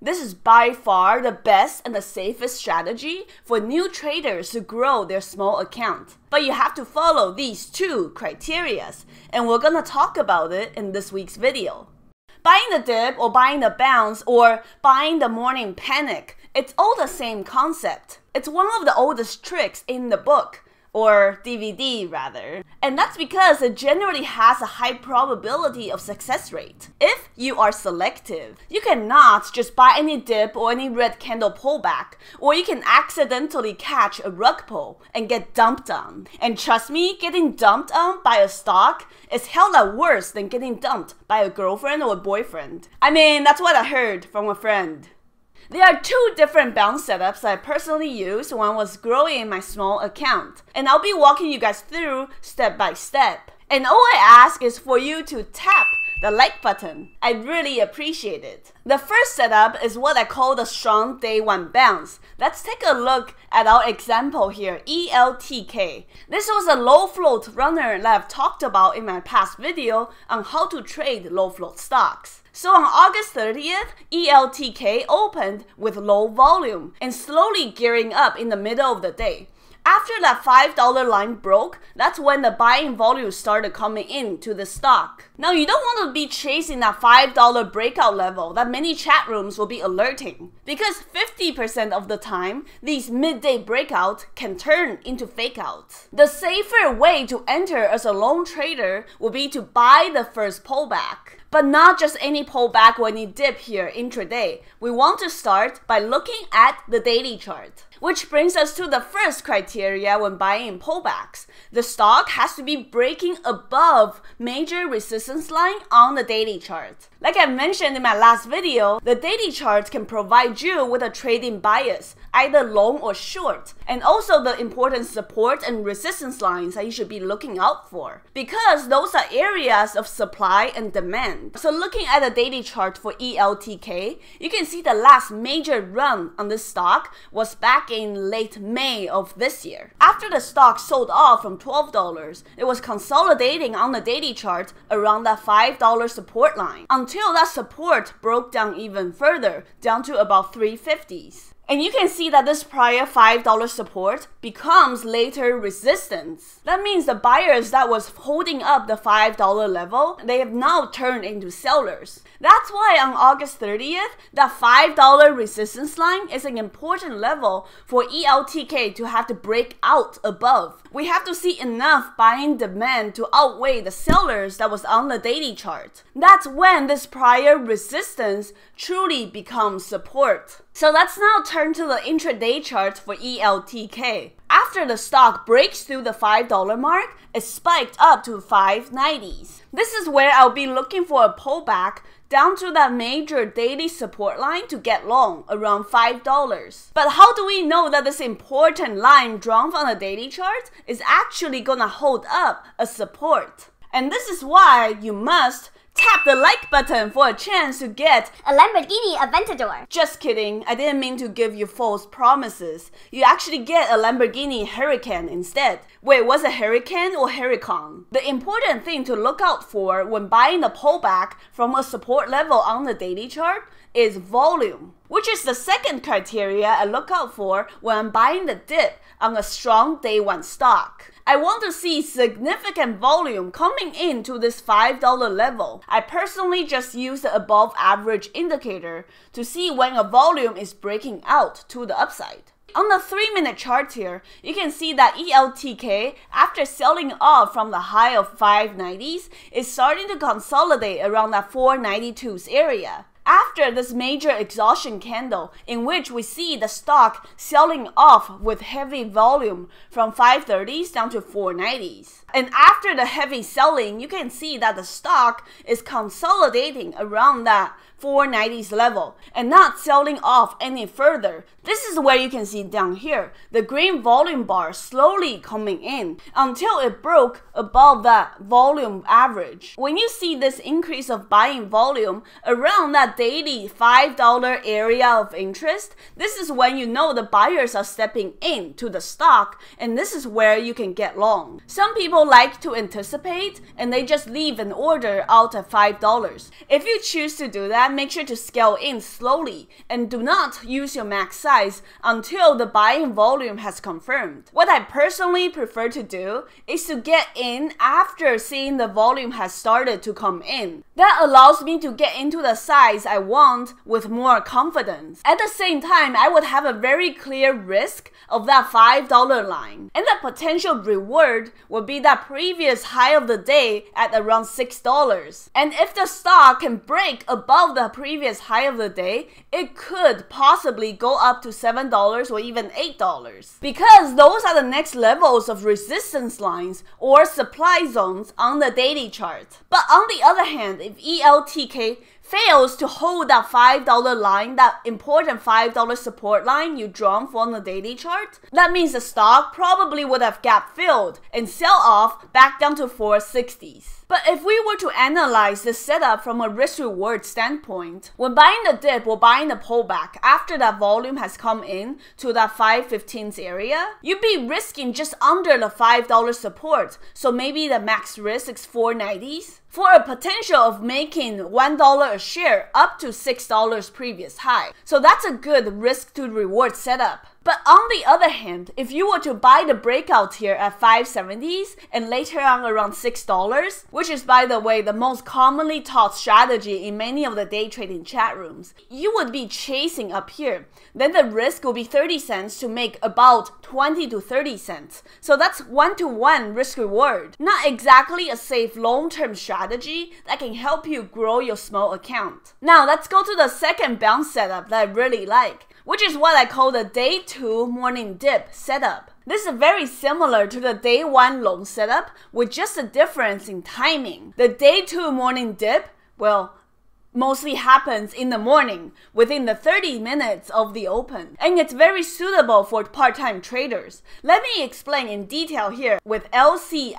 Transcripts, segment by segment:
This is by far the best and the safest strategy for new traders to grow their small account. But you have to follow these two criterias, and we're gonna talk about it in this week's video. Buying the dip or buying the bounce or buying the morning panic, it's all the same concept. It's one of the oldest tricks in the book or DVD rather. And that's because it generally has a high probability of success rate. If you are selective, you cannot just buy any dip or any red candle pullback, or you can accidentally catch a rug pull and get dumped on. And trust me, getting dumped on by a stock is hell lot worse than getting dumped by a girlfriend or a boyfriend. I mean, that's what I heard from a friend. There are two different bounce setups I personally use. I was growing my small account, and I'll be walking you guys through step by step. And all I ask is for you to tap the like button. I really appreciate it. The first setup is what I call the strong day one bounce. Let's take a look at our example here, ELTK. This was a low float runner that I've talked about in my past video on how to trade low float stocks. So on August 30th, ELTK opened with low volume and slowly gearing up in the middle of the day. After that $5 line broke, that's when the buying volume started coming in to the stock. Now you don't want to be chasing that $5 breakout level that many chat rooms will be alerting. Because 50% of the time, these midday breakouts can turn into fake outs. The safer way to enter as a lone trader will be to buy the first pullback. But not just any pullback when you dip here intraday. We want to start by looking at the daily chart. Which brings us to the first criteria when buying pullbacks. The stock has to be breaking above major resistance line on the daily chart. Like I mentioned in my last video, the daily chart can provide you with a trading bias, either long or short, and also the important support and resistance lines that you should be looking out for, because those are areas of supply and demand. So looking at the daily chart for ELTK, you can see the last major run on this stock was back in late May of this year. After the stock sold off from $12, it was consolidating on the daily chart around that $5 support line until that support broke down even further, down to about 350s. And you can see that this prior $5 support becomes later resistance. That means the buyers that was holding up the $5 level, they have now turned into sellers. That's why on August 30th, that $5 resistance line is an important level for ELTK to have to break out above. We have to see enough buying demand to outweigh the sellers that was on the daily chart. That's when this prior resistance truly becomes support. So let's now turn to the intraday chart for ELTK. After the stock breaks through the $5 mark, it spiked up to 590s. This is where I'll be looking for a pullback down to that major daily support line to get long around $5. But how do we know that this important line drawn from the daily chart is actually gonna hold up a support? And this is why you must Tap the like button for a chance to get a Lamborghini Aventador. Just kidding, I didn't mean to give you false promises. You actually get a Lamborghini Huracan instead. Wait, was it Huracan or Huracan? The important thing to look out for when buying a pullback from a support level on the daily chart is volume, which is the second criteria I look out for when I'm buying the dip on a strong day one stock. I want to see significant volume coming in to this $5 level. I personally just use the above average indicator to see when a volume is breaking out to the upside. On the 3 minute chart here, you can see that ELTK, after selling off from the high of 590s, is starting to consolidate around that 492s area after this major exhaustion candle in which we see the stock selling off with heavy volume from 530s down to 490s. And after the heavy selling, you can see that the stock is consolidating around that 490s level and not selling off any further. This is where you can see down here, the green volume bar slowly coming in until it broke above that volume average. When you see this increase of buying volume around that daily $5 area of interest, this is when you know the buyers are stepping in to the stock and this is where you can get long. Some people like to anticipate and they just leave an order out at $5. If you choose to do that, make sure to scale in slowly and do not use your max size until the buying volume has confirmed. What I personally prefer to do is to get in after seeing the volume has started to come in. That allows me to get into the size I want with more confidence. At the same time, I would have a very clear risk of that $5 line. And the potential reward would be that previous high of the day at around $6. And if the stock can break above the previous high of the day, it could possibly go up to $7 or even $8. Because those are the next levels of resistance lines or supply zones on the daily chart. But on the other hand, if ELTK fails to hold that $5 line, that important $5 support line you drawn from the daily chart, that means the stock probably would have gap filled and sell off back down to 460s. But if we were to analyze the setup from a risk reward standpoint, when buying the dip or buying the pullback after that volume has come in to that 515s area, you'd be risking just under the $5 support. So maybe the max risk is 490s for a potential of making $1 a share up to $6 previous high. So that's a good risk to reward setup. But on the other hand, if you were to buy the breakout here at 570s and later on around $6, which is by the way the most commonly taught strategy in many of the day trading chat rooms, you would be chasing up here. Then the risk will be 30 cents to make about 20 to 30 cents. So that's one to one risk reward. Not exactly a safe long term strategy that can help you grow your small account. Now let's go to the second bounce setup that I really like which is what I call the day 2 morning dip setup. This is very similar to the day 1 long setup with just a difference in timing. The day 2 morning dip, well, mostly happens in the morning within the 30 minutes of the open and it's very suitable for part-time traders let me explain in detail here with lci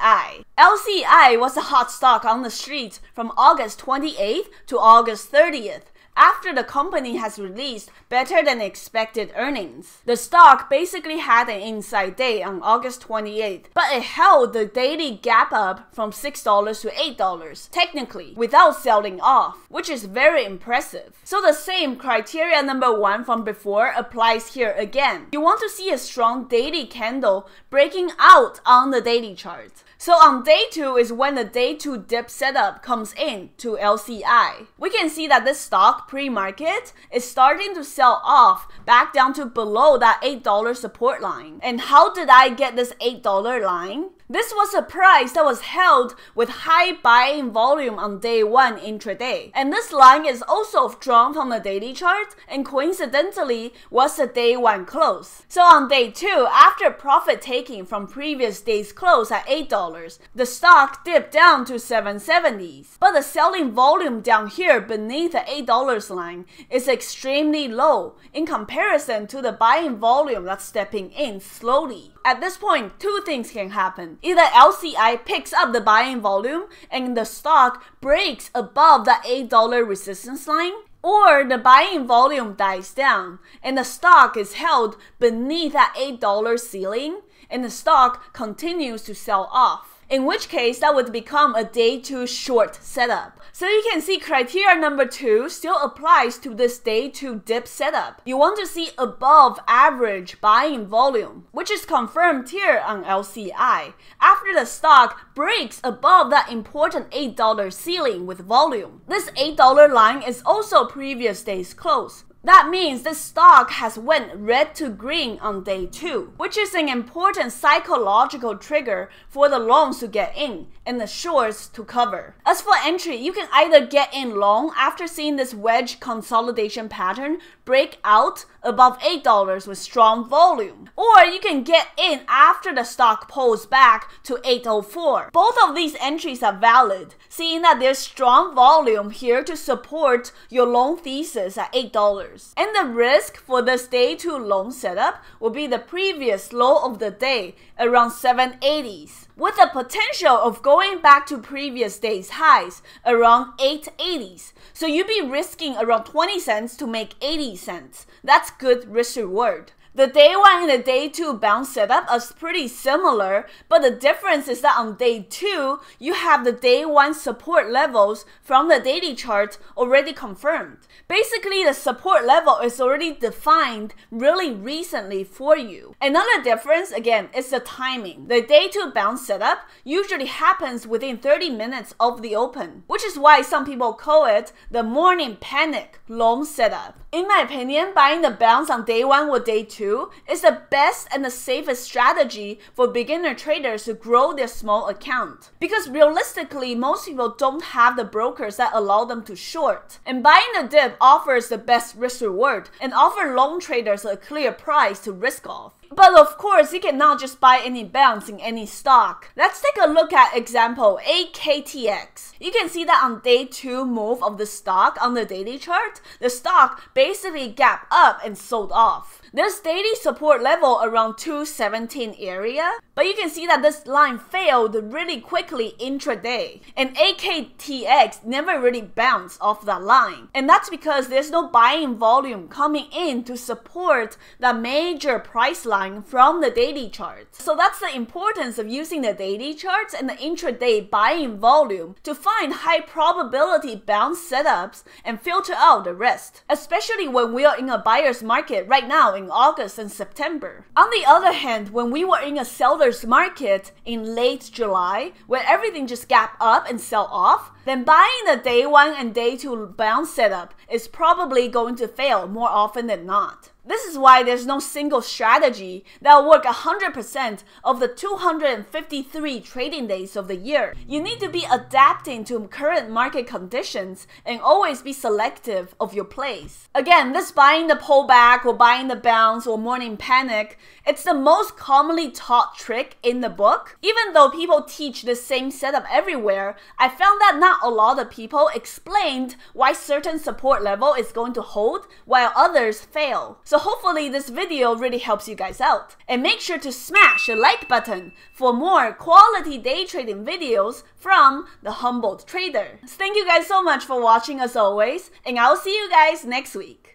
lci was a hot stock on the streets from august 28th to august 30th after the company has released better than expected earnings. The stock basically had an inside day on August 28th, but it held the daily gap up from $6 to $8, technically, without selling off, which is very impressive. So the same criteria number one from before applies here again. You want to see a strong daily candle breaking out on the daily chart. So on day 2 is when the day 2 dip setup comes in to LCI. We can see that this stock pre-market is starting to sell off back down to below that $8 support line. And how did I get this $8 line? This was a price that was held with high buying volume on day 1 intraday. And this line is also drawn from the daily chart and coincidentally was the day 1 close. So on day 2, after profit taking from previous day's close at $8, the stock dipped down to 770s. But the selling volume down here beneath the $8 line is extremely low in comparison to the buying volume that's stepping in slowly. At this point, two things can happen. Either LCI picks up the buying volume and the stock breaks above the $8 resistance line, or the buying volume dies down and the stock is held beneath that $8 ceiling and the stock continues to sell off in which case that would become a day two short setup. So you can see criteria number two still applies to this day two dip setup. You want to see above average buying volume, which is confirmed here on LCI, after the stock breaks above that important $8 ceiling with volume. This $8 line is also previous day's close, that means the stock has went red to green on day 2, which is an important psychological trigger for the longs to get in and the shorts to cover. As for entry, you can either get in long after seeing this wedge consolidation pattern break out above $8 with strong volume, or you can get in after the stock pulls back to 804. Both of these entries are valid, seeing that there's strong volume here to support your long thesis at $8. And the risk for this day 2 long setup will be the previous low of the day around 780s, with the potential of going back to previous day's highs around 880s. So you'd be risking around 20 cents to make 80 cents. That's good risk reward. The day one and the day two bounce setup are pretty similar, but the difference is that on day two, you have the day one support levels from the daily chart already confirmed. Basically, the support level is already defined really recently for you. Another difference, again, is the timing. The day two bounce setup usually happens within 30 minutes of the open, which is why some people call it the morning panic long setup. In my opinion, buying the bounce on day one or day two is the best and the safest strategy for beginner traders to grow their small account. Because realistically, most people don't have the brokers that allow them to short. And buying the dip offers the best risk reward and offer long traders a clear price to risk off. But of course, you cannot just buy any bounce in any stock. Let's take a look at example AKTX. You can see that on day 2 move of the stock on the daily chart, the stock basically gap up and sold off. There's daily support level around 217 area, but you can see that this line failed really quickly intraday, and AKTX never really bounced off that line. And that's because there's no buying volume coming in to support the major price line from the daily charts. So that's the importance of using the daily charts and the intraday buying volume to find high probability bounce setups and filter out the rest, especially when we are in a buyer's market right now in August and September. On the other hand, when we were in a seller's market in late July, where everything just gap up and sell off, then buying the day one and day two bounce setup is probably going to fail more often than not. This is why there's no single strategy that will work 100% of the 253 trading days of the year. You need to be adapting to current market conditions and always be selective of your plays. Again, this buying the pullback or buying the bounce or morning panic, it's the most commonly taught trick in the book. Even though people teach the same setup everywhere, I found that not a lot of people explained why certain support level is going to hold while others fail. So hopefully this video really helps you guys out. And make sure to smash the like button for more quality day trading videos from the Humbled Trader. Thank you guys so much for watching as always, and I'll see you guys next week.